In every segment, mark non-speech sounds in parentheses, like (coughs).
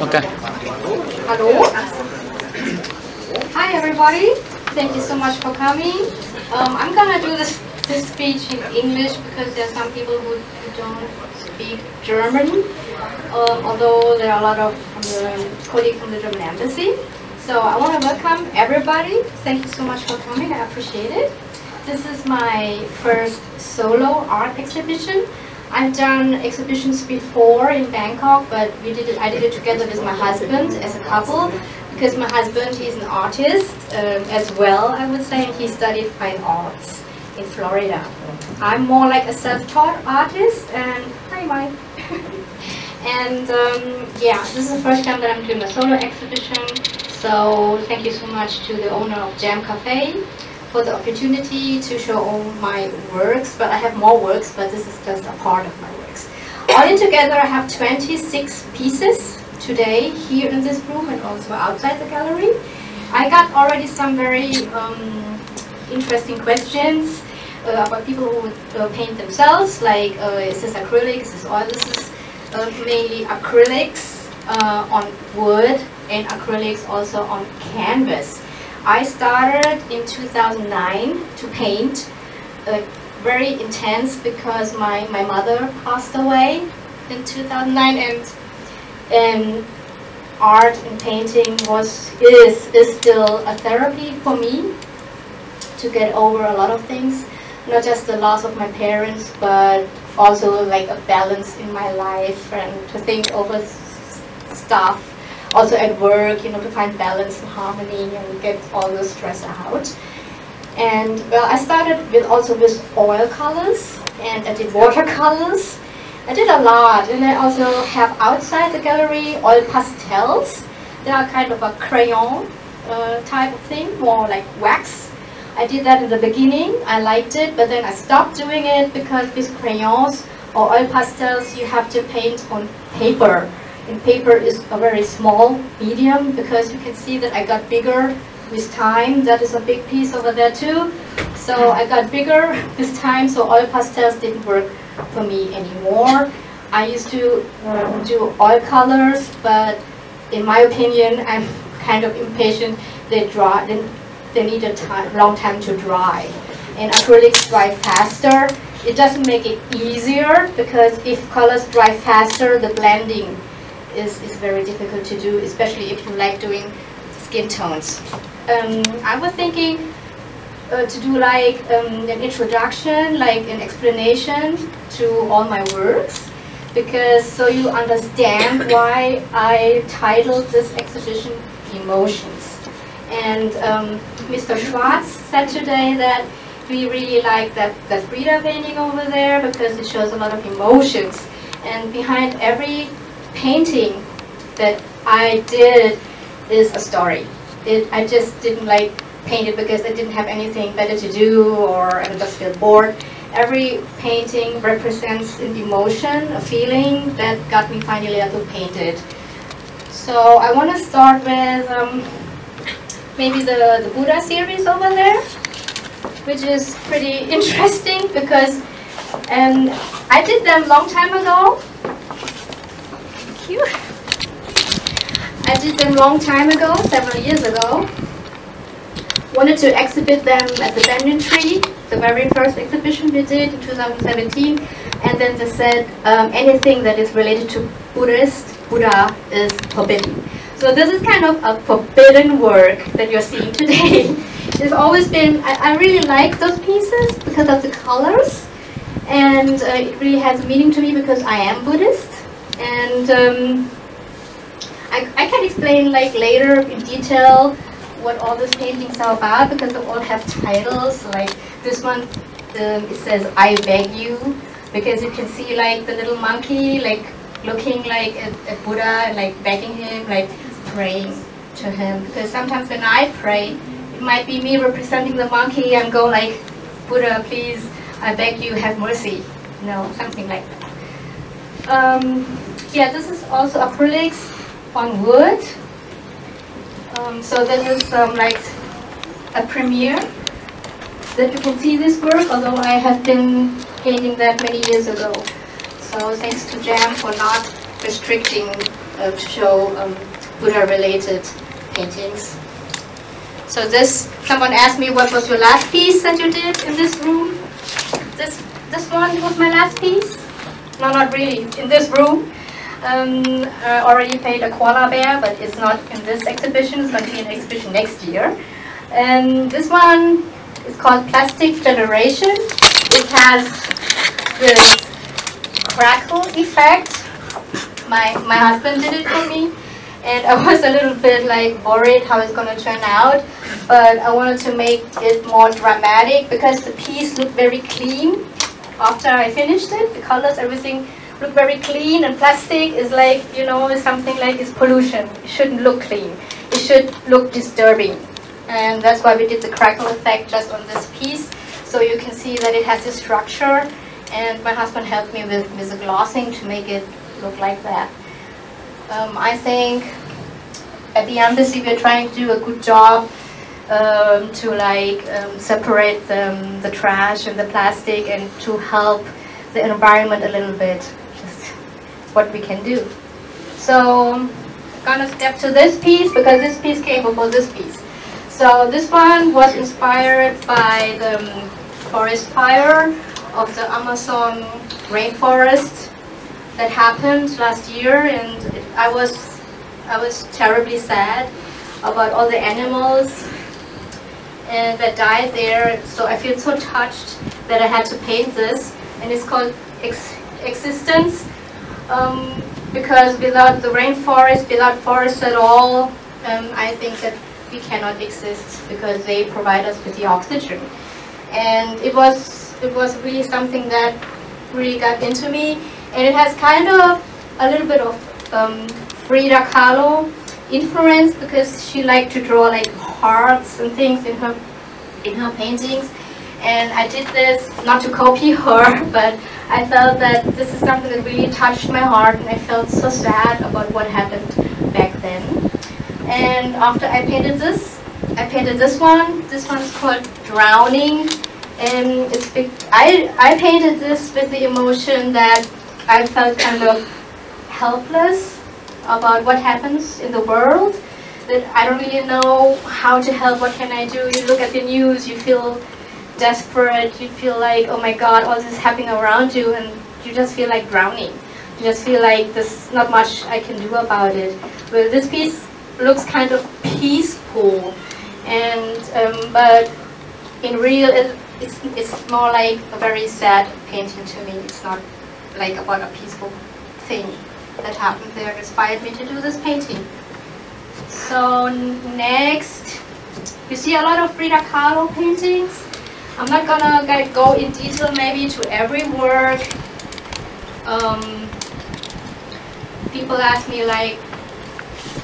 Okay. Hello. Hi everybody. Thank you so much for coming. Um, I'm gonna do this this speech in English because there are some people who, don't speak German. Um, although there are a lot of from colleagues from the German embassy. So I want to welcome everybody. Thank you so much for coming. I appreciate it. This is my first solo art exhibition. I've done exhibitions before in Bangkok, but we did it, I did it together with my husband as a couple because my husband is an artist um, as well, I would say, and he studied fine arts in Florida. I'm more like a self-taught artist, and hi, Mike. (laughs) and um, yeah, this is the first time that I'm doing a solo exhibition. So thank you so much to the owner of Jam Cafe for the opportunity to show all my works, but I have more works, but this is just a part of my works. All in together, I have 26 pieces today here in this room and also outside the gallery. I got already some very um, interesting questions uh, about people who would uh, paint themselves, like uh, is this acrylic, is this oil? This is uh, mainly acrylics uh, on wood and acrylics also on canvas. I started in 2009 to paint, uh, very intense because my, my mother passed away in 2009 and, and art and painting was is, is still a therapy for me to get over a lot of things, not just the loss of my parents, but also like a balance in my life and to think over stuff also at work, you know, to find balance and harmony and get all the stress out. And well, I started with also with oil colors and I did watercolors. I did a lot, and I also have outside the gallery oil pastels. They are kind of a crayon uh, type of thing, more like wax. I did that in the beginning. I liked it, but then I stopped doing it because with crayons or oil pastels, you have to paint on paper and paper is a very small medium because you can see that I got bigger with time. That is a big piece over there too. So I got bigger (laughs) with time, so oil pastels didn't work for me anymore. I used to uh, do oil colors, but in my opinion, (laughs) I'm kind of impatient. They dry, they, they need a time, long time to dry. And acrylics dry faster. It doesn't make it easier because if colors dry faster, the blending is, is very difficult to do, especially if you like doing skin tones. Um, I was thinking uh, to do like um, an introduction, like an explanation to all my works, because so you understand (coughs) why I titled this exhibition Emotions. And um, Mr. Schwartz said today that we really like that, that Frida painting over there because it shows a lot of emotions. And behind every painting that I did is a story. It, I just didn't like paint it because I didn't have anything better to do or I just feel bored. Every painting represents an emotion, a feeling that got me finally to paint it. So I want to start with um, maybe the, the Buddha series over there, which is pretty (laughs) interesting because and I did them long time ago you. I did them long time ago, several years ago. Wanted to exhibit them at the Banyan Tree, the very first exhibition we did in 2017. And then they said um, anything that is related to Buddhist, Buddha is forbidden. So this is kind of a forbidden work that you're seeing today. (laughs) it's always been, I, I, really like those pieces because of the colors. And uh, it really has meaning to me because I am Buddhist. And um, I, I can explain like later in detail what all these paintings are about because they all have titles. Like this one, um, it says "I beg you" because you can see like the little monkey like looking like at, at Buddha, like begging him, like praying to him. Because sometimes when I pray, it might be me representing the monkey and go like, Buddha, please, I beg you, have mercy. You know, something like that. Um, yeah, this is also acrylics on wood. Um, so this is um, like a premiere that you can see this work, although I have been painting that many years ago. So thanks to Jam for not restricting uh, to show um, Buddha-related paintings. So this, someone asked me what was your last piece that you did in this room? This, this one was my last piece? No, not really, in this room. Um, I already paid a koala bear, but it's not in this exhibition, it's going to be an exhibition next year. And this one is called Plastic Generation. It has this crackle effect. My, my husband did it for me and I (laughs) was a little bit like worried how it's going to turn out but I wanted to make it more dramatic because the piece looked very clean after I finished it the colors everything looked very clean and plastic is like you know something like it's pollution. It shouldn't look clean. It should look disturbing. And that's why we did the crackle effect just on this piece. So you can see that it has a structure. And my husband helped me with, with the glossing to make it look like that. Um, I think at the embassy we're trying to do a good job um, to like um, separate the, the trash and the plastic and to help the environment a little bit. What we can do. So I'm gonna step to this piece because this piece came before this piece. So this one was inspired by the um, forest fire of the Amazon rainforest that happened last year and I was I was terribly sad about all the animals and that died there so I feel so touched that I had to paint this and it's called Ex Existence um, because without the rainforest, without forests at all um, I think that we cannot exist because they provide us with the oxygen. And it was it was really something that really got into me. And it has kind of a little bit of um, Frida Kahlo influence because she liked to draw like hearts and things in her in her paintings and I did this not to copy her (laughs) but I felt that this is something that really touched my heart and I felt so sad about what happened back then. And after I painted this I painted this one. This one is called Drowning. And it's I, I painted this with the emotion that I felt kind of helpless about what happens in the world that I don't really know how to help, what can I do? You look at the news, you feel desperate, you feel like, oh my god, all this is happening around you and you just feel like drowning. You just feel like there's not much I can do about it. Well, this piece looks kind of peaceful and um, but in real it, it's, it's more like a very sad painting to me. It's not like about a peaceful thing that happened there inspired me to do this painting. So next, you see a lot of Frida Kahlo paintings. I'm not gonna go in detail maybe to every work. Um, people ask me like,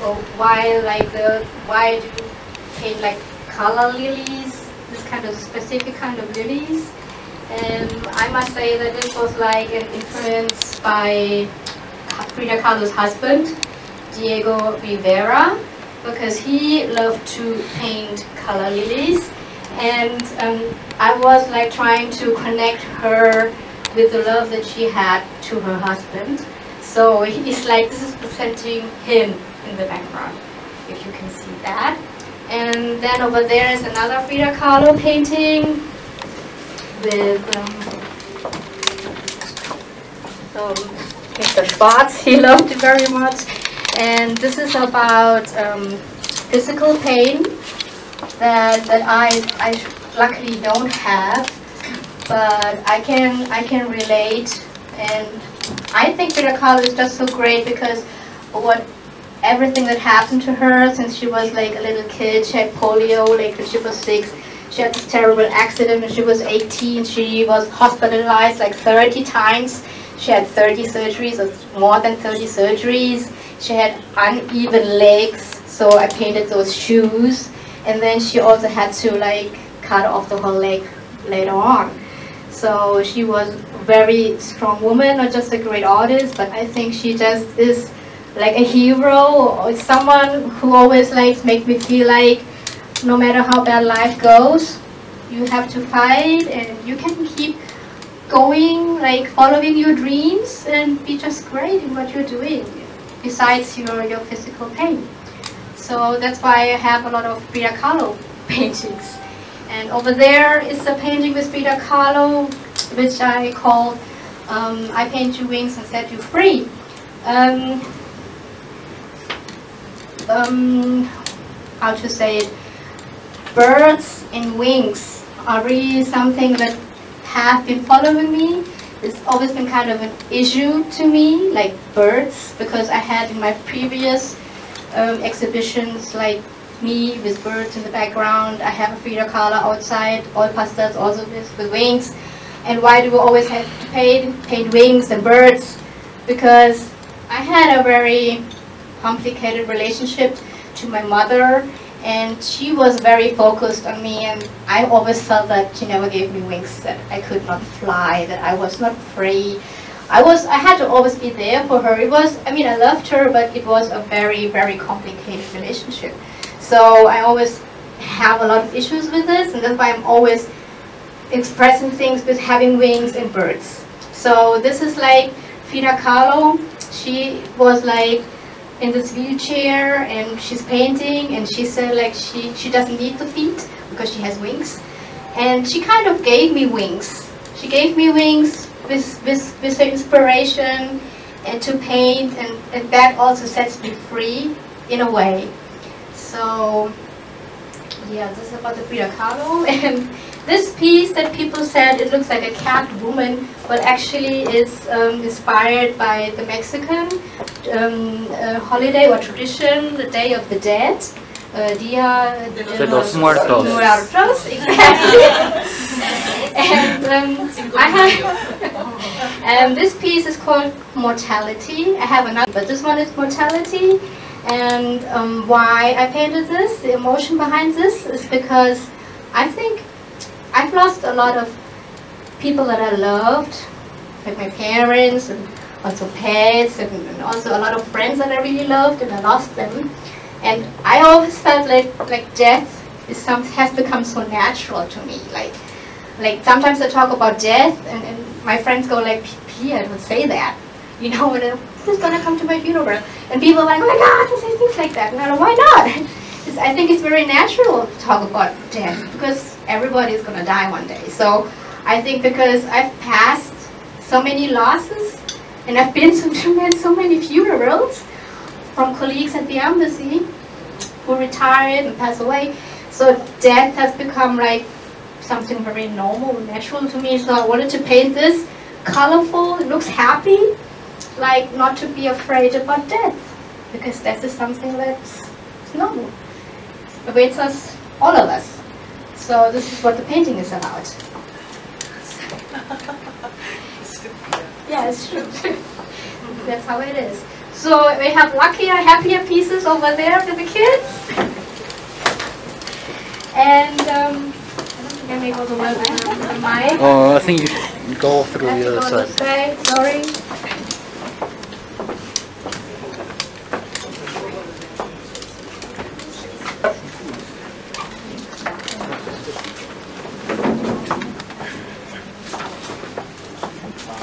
oh, why like the why do you paint like calla lilies, this kind of specific kind of lilies? And I must say that this was like an influence by Frida Kahlo's husband, Diego Rivera, because he loved to paint calla lilies. And um, I was like trying to connect her with the love that she had to her husband. So he's like, this is presenting him in the background, if you can see that. And then over there is another Frida Kahlo painting with um, um, Mr. Schwarz. He loved it very much. And this is about um, physical pain that, that I, I luckily don't have, but I can, I can relate. And I think Frida Kahlo is just so great because what everything that happened to her since she was like a little kid, she had polio like when she was six, she had this terrible accident when she was 18. She was hospitalized like 30 times. She had 30 surgeries, or more than 30 surgeries. She had uneven legs, so I painted those shoes. And then she also had to like cut off the whole leg later on. So she was a very strong woman, not just a great artist, but I think she just is like a hero or someone who always likes make me feel like no matter how bad life goes, you have to fight and you can keep going, like following your dreams and be just great in what you're doing. besides your, your physical pain. So that's why I have a lot of Frida Kahlo (laughs) paintings. And over there is a painting with Frida Kahlo, which I call um, I Paint Your Wings and Set You Free. Um, um, how to say it, birds and wings are really something that have been following me. It's always been kind of an issue to me, like birds, because I had in my previous um, exhibitions like me with birds in the background. I have a Frida Kahlo outside, oil pastels also with, with wings. And why do we always have to paint, paint wings and birds? Because I had a very complicated relationship to my mother and she was very focused on me and I always felt that she never gave me wings, that I could not fly, that I was not free. I was, I had to always be there for her. It was, I mean, I loved her, but it was a very, very complicated relationship. So I always have a lot of issues with this, and that's why I'm always expressing things with having wings and birds. So this is like Frida Kahlo. She was like in this wheelchair and she's painting and she said like she, she doesn't need the feet because she has wings. And she kind of gave me wings. She gave me wings with, with, with her inspiration and to paint and, and that also sets me free in a way. So yeah, this is about the Frida Kahlo (laughs) and this piece that people said it looks like a cat woman, but actually is um, inspired by the Mexican um, uh, holiday or tradition, the Day of the Dead. Uh, Dia de los Muertos. Muertos, exactly. (laughs) and um, I have, and (laughs) this piece is called Mortality. I have another, but this one is Mortality. And um, why I painted this, the emotion behind this, is because I think I've lost a lot of people that I loved, like my parents and also pets and, and, also a lot of friends that I really loved and I lost them. And I always felt like like death is some has become so natural to me. Like like sometimes I talk about death and, and my friends go like, Piya, don't say that. You know, and who's gonna come to my funeral? And people are like, oh my god, don't say things like that. And I'm like, why not? (laughs) I think it's very natural to talk about death because everybody is going to die one day. So I think because I've passed so many losses and I've been (laughs) to so many funerals from colleagues at the embassy who retired and passed away. So death has become like something very normal natural to me. So I wanted to paint this colorful, it looks happy, like not to be afraid about death because death is something that's normal awaits us, all of us. So this is what the painting is about. (laughs) yeah, it's true. (laughs) That's how it is. So we have luckier, happier pieces over there for the kids. And um, Oh, I think you should go through I the other side. way, sorry.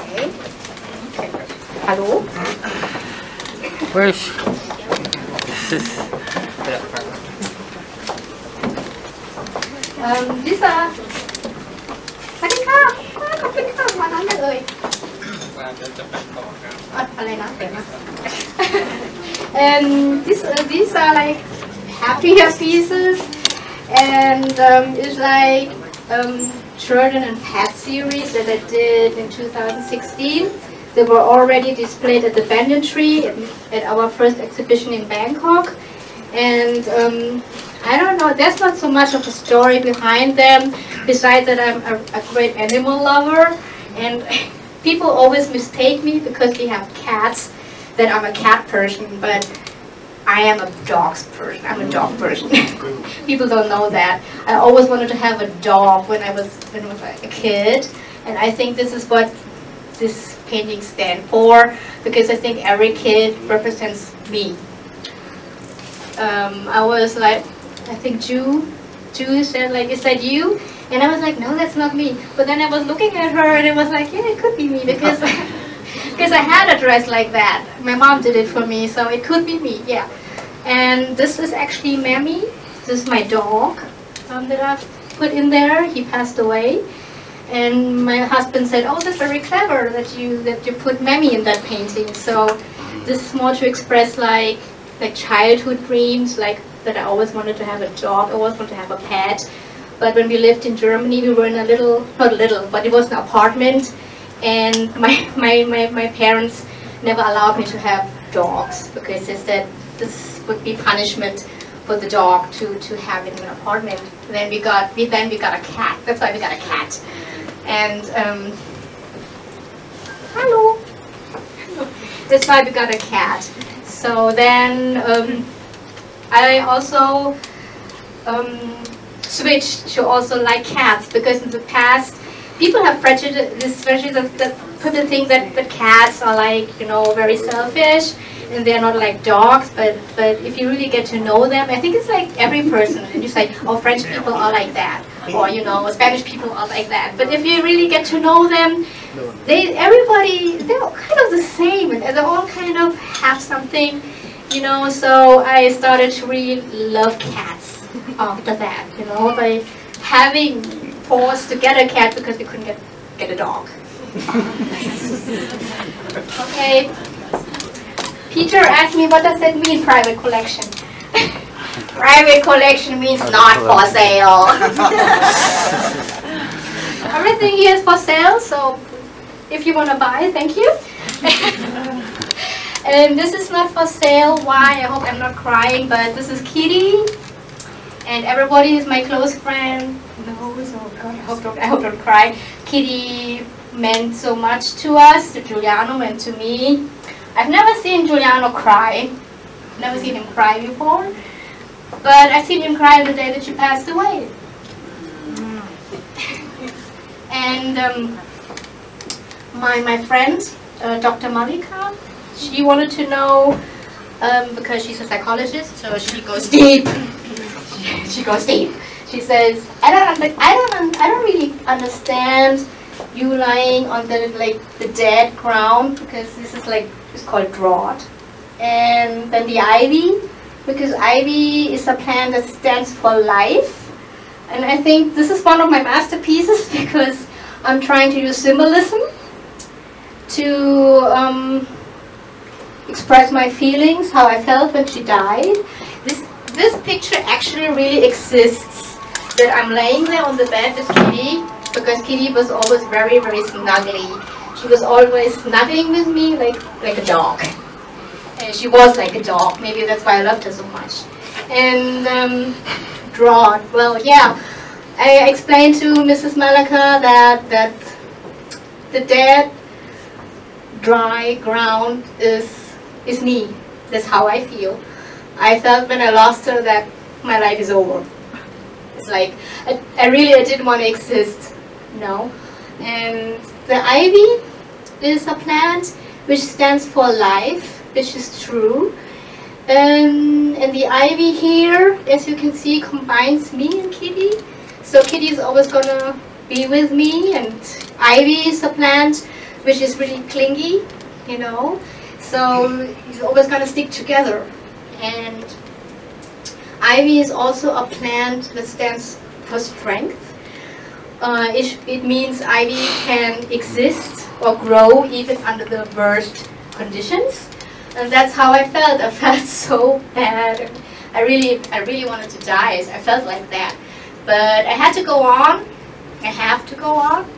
Okay. Hallo? Where's this is Um, Lisa สวัสดีค่ะอ่าขอบคุณค่ะมานั้นเลย อ่ะอะไรนะเดี๋ยวนะ and this, uh, these are like happier pieces and um, it's like um, children and pet series that I did in 2016 they were already displayed at the banyan tree at, at our first exhibition in Bangkok and um, I don't know, there's not so much of a story behind them, besides that I'm a, a great animal lover, and (laughs) people always mistake me because we have cats, that I'm a cat person, but I am a dogs person, I'm a dog person. (laughs) people don't know that. I always wanted to have a dog when I was, when I was a kid, and I think this is what this painting stand for, because I think every kid represents me um, I was like, I think Jew, Jew said like, is that you? And I was like, no, that's not me. But then I was looking at her and I was like, yeah, it could be me because (laughs) because I had a dress like that. My mom did it for me, so it could be me, yeah. And this is actually Mammy. This is my dog um, that I've put in there. He passed away. And my husband said, "Oh, that's very clever that you that you put Mammy in that painting." So this is more to express like like childhood dreams, like that I always wanted to have a dog, I always wanted to have a pet. But when we lived in Germany, we were in a little, not little, but it was an apartment, and my (laughs) my my, my parents never allowed me to have dogs because they said this would be punishment for the dog to, to have in an apartment. Then we got we then we got a cat. That's why we got a cat. And um, hello. (laughs) That's why we got a cat. So then um, I also um, switched to also like cats because in the past people have prejudice this prejudice that people think that, that cats are like you know very selfish and they're not like dogs but but if you really get to know them I think it's like every person and you say oh French people are like that or you know Spanish people are like that. But if you really get to know them they everybody they're all kind of the same and they all kind of have something you know so I started to really love cats after that you know by having forced to get a cat because we couldn't get get a dog. Okay. Peter asked me what does that mean private collection? (laughs) Private collection means not for sale. (laughs) Everything here is for sale so if you want to buy thank you (laughs) and this is not for sale. Why? I hope I'm not crying but this is Kitty. And everybody is my close friend. No, oh god I hope don't, I hope don't cry. Kitty meant so much to us to Giuliano and to me. I've never seen Giuliano cry. Never seen him cry before. But I've seen him cry the day that she passed away. (laughs) And um, my, my friend, uh, Dr. Malika, she wanted to know, um, because she's a psychologist, so she goes deep. (laughs) she goes deep. She says, I don't, I don't, I don't really understand you lying on the like the dead ground because this is like it's called drought, and then the ivy because ivy is a plant that stands for life, and I think this is one of my masterpieces (laughs) because I'm trying to use symbolism to um, express my feelings, how I felt when she died. This this picture actually really exists. That I'm laying there on the bed with Kitty because Kitty was always very very snuggly. She was always snuggling with me like like a dog. And she was like a dog. Maybe that's why I loved her so much. And um, (laughs) drawn. Well, yeah. I explained to Mrs. Malaka that that the dead dry ground is is me. That's how I feel. I felt when I lost her that my life is over. It's like I, I really I didn't want to exist. No. And the ivy is a plant which stands for life, which is true. Um, and the ivy here, as you can see, combines me and Kitty. So Kitty is always gonna be with me, and ivy is a plant which is really clingy, you know. So it's always gonna stick together. And ivy is also a plant that stands for strength. Uh, it, it means ivy can exist or grow even under the worst conditions. And that's how I felt. I (laughs) felt so bad. I really, I really wanted to die. I felt like that. But I had to go on. I have to go on.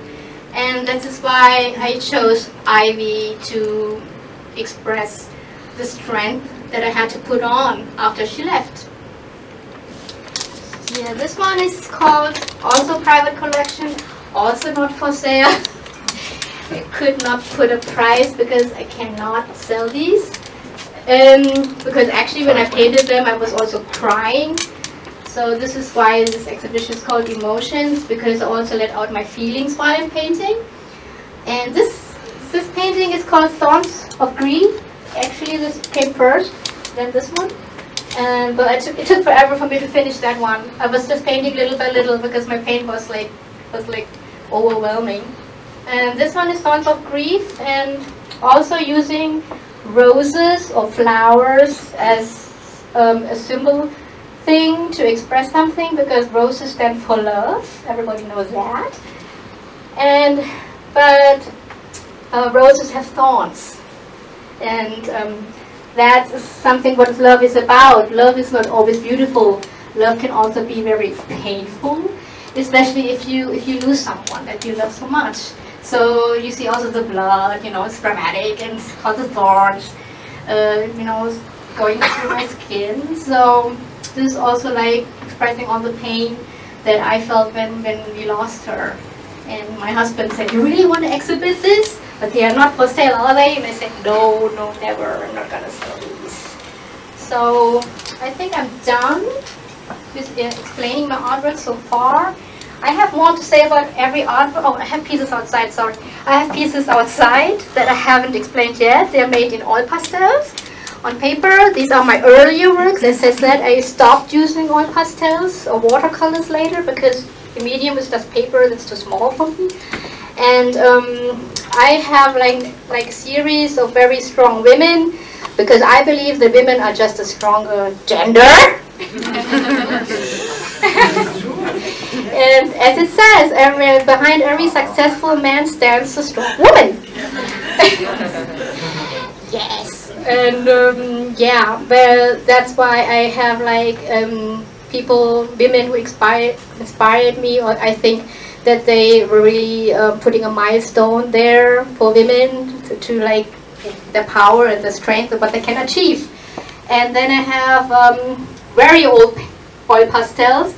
And that is why I chose Ivy to express the strength that I had to put on after she left. Yeah, this one is called also private collection, also not for sale. (laughs) I could not put a price because I cannot sell these. Um, because actually when I painted them I was also crying. So this is why this exhibition is called Emotions because I also let out my feelings while I'm painting. And this this painting is called Thorns of Green. Actually this came first, then this one. And but it took, it took forever for me to finish that one. I was just painting little by little because my paint was like was like overwhelming. And this one is Songs of Grief and also using roses or flowers as um, a symbol thing to express something because roses stand for love. Everybody knows that. And but uh, roses have thorns, and um, that's something what love is about. Love is not always beautiful. Love can also be very painful, especially if you if you lose someone that you love so much. So you see also the blood, you know, it's dramatic and all the thorns, uh, you know, going through my skin. So this is also like expressing all the pain that I felt when, when we lost her. And my husband said, you really want to exhibit this? But they are not for sale, are they? And I said, no, no, never. I'm not to sell these. So I think I'm done with explaining my artwork so far. I have more to say about every artwork. Oh, I have pieces outside, sorry. I have pieces outside that I haven't explained yet. They're made in oil pastels on paper. These are my earlier works. As I said, I stopped using oil pastels or watercolors later because the medium is just paper that's too small for me. And um, I have like, like series of very strong women because I believe that women are just a stronger gender. (laughs) And as it says, every, behind every successful man stands a strong woman. (laughs) yes. And um, yeah, well, that's why I have like um, people, women who inspired, inspired me, or I think that they were really uh, putting a milestone there for women to, to, like the power and the strength of what they can achieve. And then I have um, very old oil pastels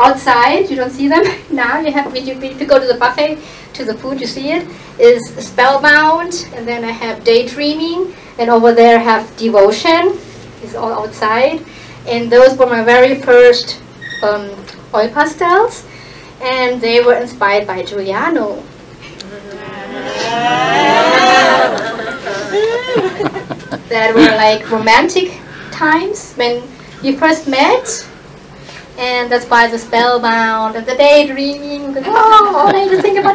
outside, you don't see them (laughs) now. You have you, if you go to the buffet to the food, you see it is spellbound, and then I have daydreaming, and over there I have devotion. It's all outside, and those were my very first um, oil pastels, and they were inspired by Giuliano. (laughs) that were like romantic times when you first met and that's why the spellbound and the daydreaming. Oh, all I just think about.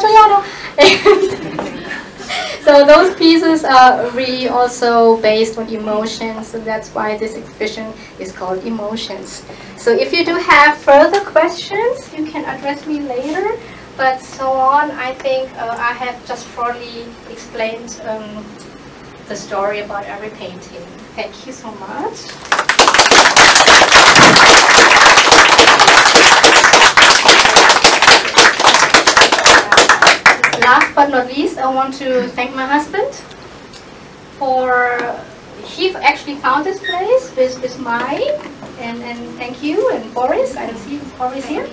So those pieces are really also based on emotions, and that's why this exhibition is called Emotions. So if you do have further questions, you can address me later. But so on, I think uh, I have just shortly explained um, the story about every painting. Thank you so much. Last but not least, I want to thank my husband for he actually found this place with, with Mai and, and thank you and Boris. I don't see Boris here.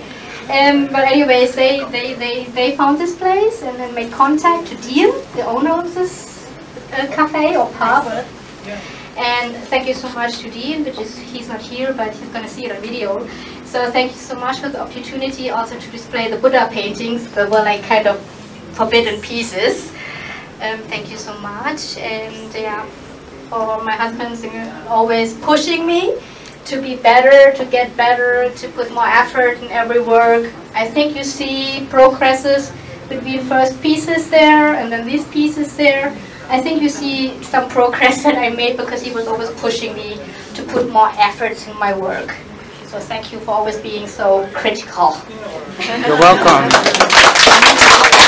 Um, but anyways, they, they, they, they found this place and then made contact to Dean, the owner of this uh, cafe or pub. Yeah. And thank you so much to Dean, which is he's not here, but he's gonna see it on video. So thank you so much for the opportunity also to display the Buddha paintings that were like kind of forbidden pieces. Um, thank you so much. And yeah, for my husband always pushing me to be better, to get better, to put more effort in every work. I think you see progresses between first pieces there and then these pieces there. I think you see some progress that I made because he was always pushing me to put more efforts in my work. So thank you for always being so critical. You're welcome. (laughs)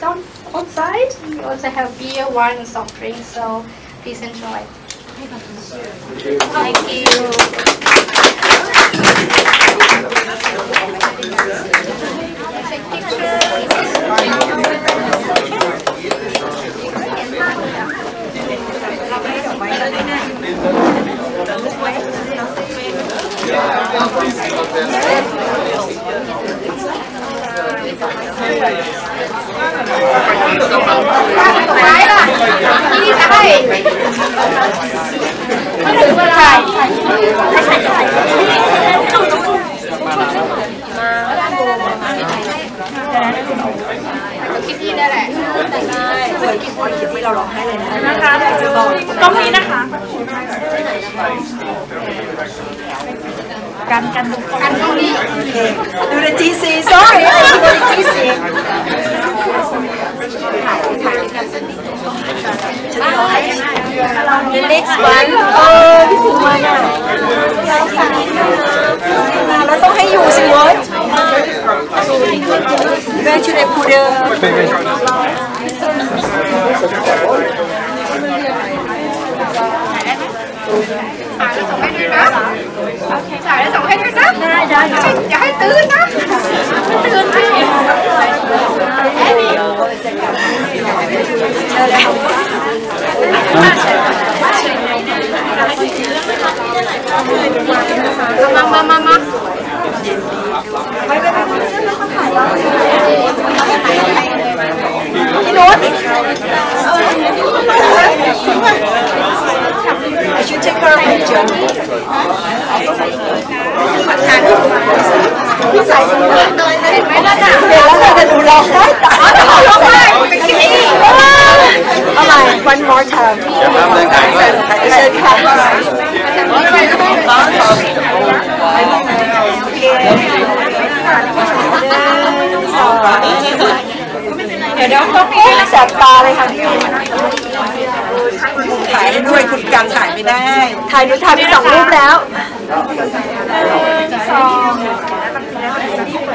down outside. We also have beer, wine, and soft drinks, so please enjoy. Thank you. ายล่นี่จะให้มาถึงวลาถ่าคิดที่ได้แหละแต่ได้เหมือนคิาคิดที่เรารองให้เลยนะคะต้องนี้นะคะ กันกันดูกันตรงนี้ดูในทีซี sorry ดูในทีซี The next one เออพี่ถึงมาน่ะเราต้องให้อยู่สิเว้ย Where should I put the ถ่า Trời ơi, xong hết nước Trời tươi lắm Tươi lắm Mama, mama, mama. Chị Nút. I should take her picture. พี่ใส่ถุงมือเห็นไหมล่ะน่ะเห็นแล้วเราจะดูร้องไห้ตายร้องไห้เป็นขี้เอาใหม่ one more time เชิญค่ะโอเคเดี๋ยวเดี๋ยวต้องมีแสบตาเลยค่ะพี่ถ่ายให้ด้วยคุณกันถ่ายไม่ได้ ถ่ายหนูถ่ายไปสองรูปแล้วเ Gracias.